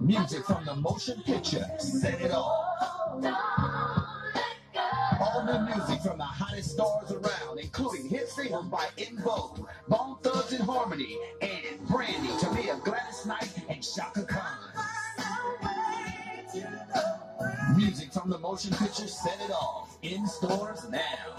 Music from the motion picture Set It Off. All new music from the hottest stars around, including hit singles by En Vogue, Bone Thugs-n-Harmony, and Brandy, Tamia Gladys Knight, and Chaka Khan. Music from the motion picture Set It Off in stores now.